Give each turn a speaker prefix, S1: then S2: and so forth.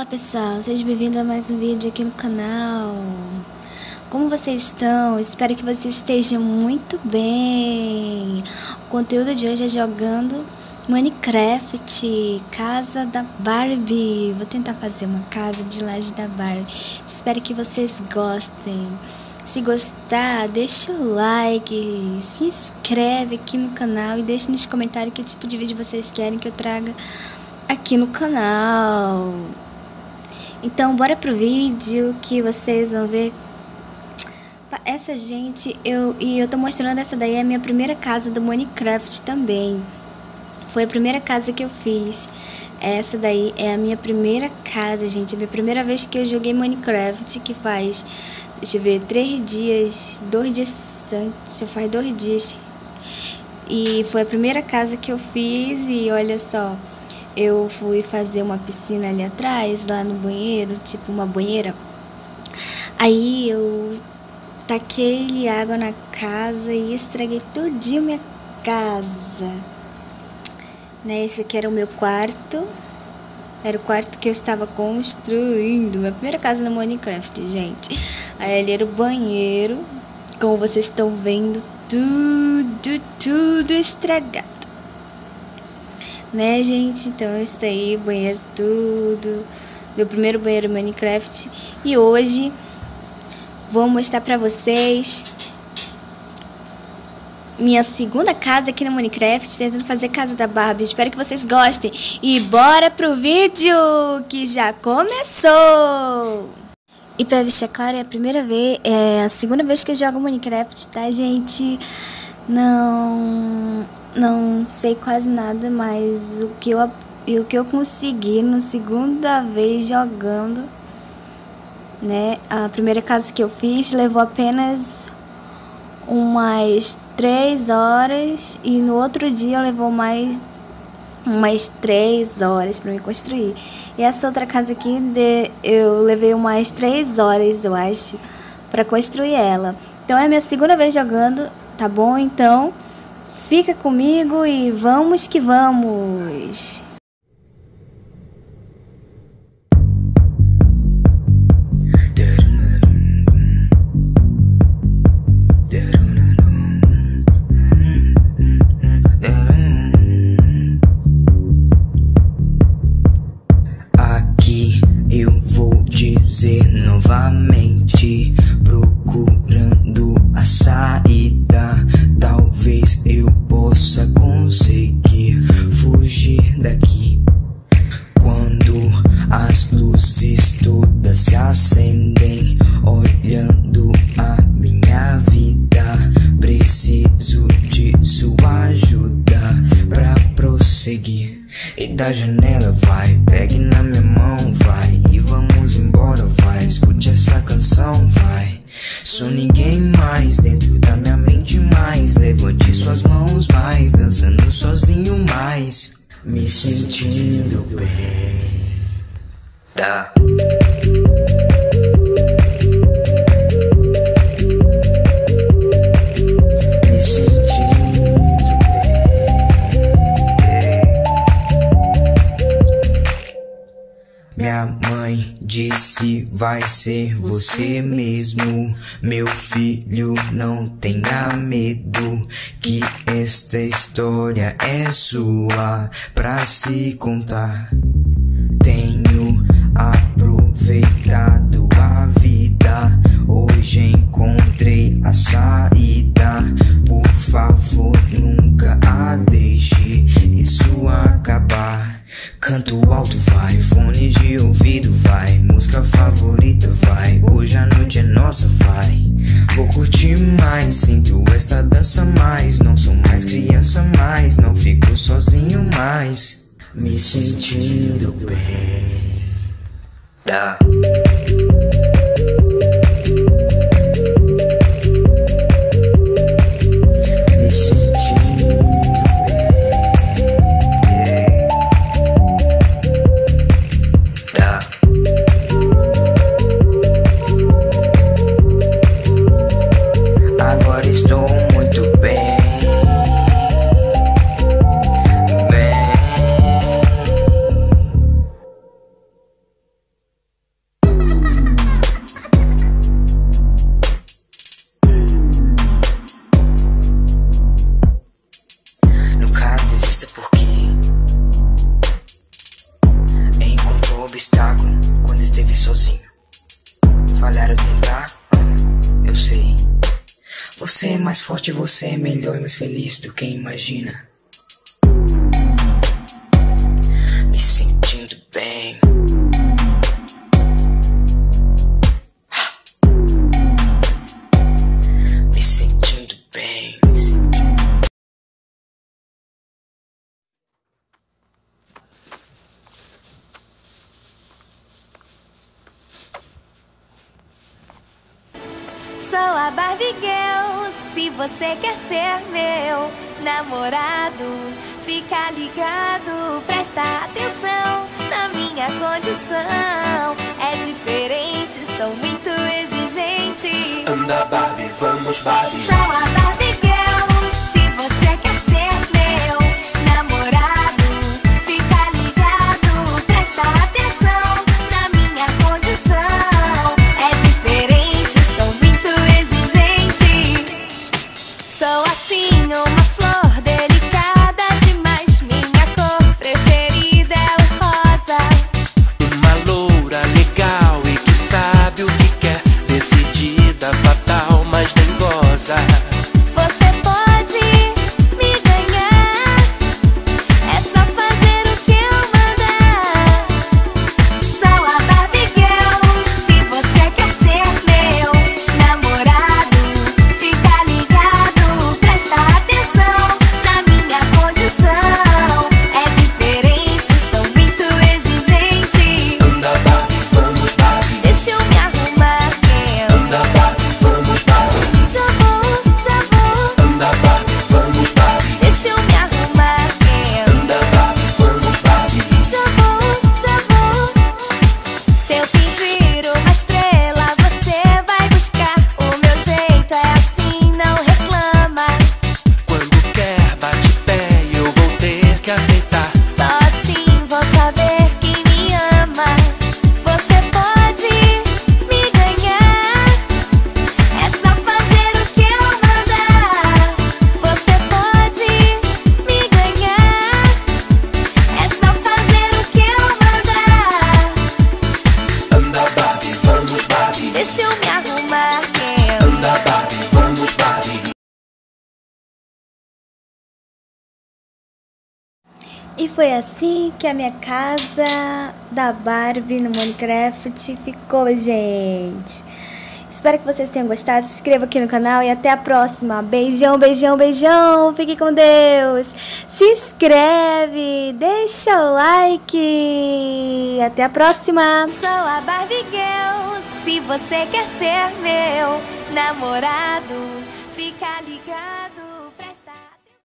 S1: Olá pessoal, sejam bem-vindos a mais um vídeo aqui no canal. Como vocês estão? Espero que vocês estejam muito bem. O conteúdo de hoje é jogando Minecraft, casa da Barbie. Vou tentar fazer uma casa de laje da Barbie. Espero que vocês gostem. Se gostar, deixa o like, se inscreve aqui no canal e deixe nos comentários que tipo de vídeo vocês querem que eu traga aqui no canal. Então, bora pro vídeo que vocês vão ver. Essa gente, eu e eu tô mostrando essa daí é a minha primeira casa do Minecraft também. Foi a primeira casa que eu fiz. Essa daí é a minha primeira casa, gente. É a minha primeira vez que eu joguei Minecraft, que faz, deixa eu ver, três dias, dois dias antes, já faz dois dias. E foi a primeira casa que eu fiz e olha só, eu fui fazer uma piscina ali atrás, lá no banheiro, tipo uma banheira. Aí eu taquei água na casa e estraguei tudinho minha casa. Né, esse aqui era o meu quarto. Era o quarto que eu estava construindo. Minha primeira casa no Minecraft, gente. Aí ali era o banheiro. Como vocês estão vendo, tudo, tudo estragado né, gente? Então, isso aí, banheiro tudo. Meu primeiro banheiro Minecraft. E hoje vou mostrar pra vocês minha segunda casa aqui no Minecraft, tentando fazer casa da Barbie. Espero que vocês gostem. E bora pro vídeo que já começou! E pra deixar claro, é a primeira vez, é a segunda vez que eu jogo Minecraft, tá, gente? Não não sei quase nada, mas o que eu, o que eu consegui no segunda vez jogando, né? A primeira casa que eu fiz levou apenas umas três horas e no outro dia levou mais umas três horas para me construir. E essa outra casa aqui de, eu levei umas três horas, eu acho, para construir ela. Então é a minha segunda vez jogando, tá bom? Então Fica comigo e vamos que vamos!
S2: Janela vai, pegue na minha mão, vai, e vamos embora, vai, escute essa canção, vai. Sou ninguém mais dentro da minha mente mais. Levante suas mãos mais, dançando sozinho mais. Me sentindo bem. Tá. Mãe disse vai ser você mesmo, meu filho, não tenha medo, que esta história é sua pra se contar. Tenho aproveitado a vida, hoje encontrei a saída. Por favor, nunca a deixe isso acabar. Canto alto vai, fone de ouvido música favorita vai, hoje a noite é nossa vai. Vou curtir mais, sinto esta dança mais, não sou mais criança mais, não fico sozinho mais, me sentindo bem. Tá.
S3: Mais forte, você é melhor e mais feliz do que imagina. Me sentindo bem. Me sentindo bem.
S1: Sou a Barbie Girl, se você quer ser meu namorado, fica ligado, presta atenção na minha condição. É diferente, sou muito exigente.
S3: Anda Barbie, vamos Barbie.
S1: E foi assim que a minha casa da Barbie no Minecraft ficou, gente. Espero que vocês tenham gostado. Se inscreva aqui no canal e até a próxima. Beijão, beijão, beijão. Fique com Deus. Se inscreve, deixa o like. Até a próxima. Sou a Barbie Girl. Se você quer ser meu namorado, fica ligado.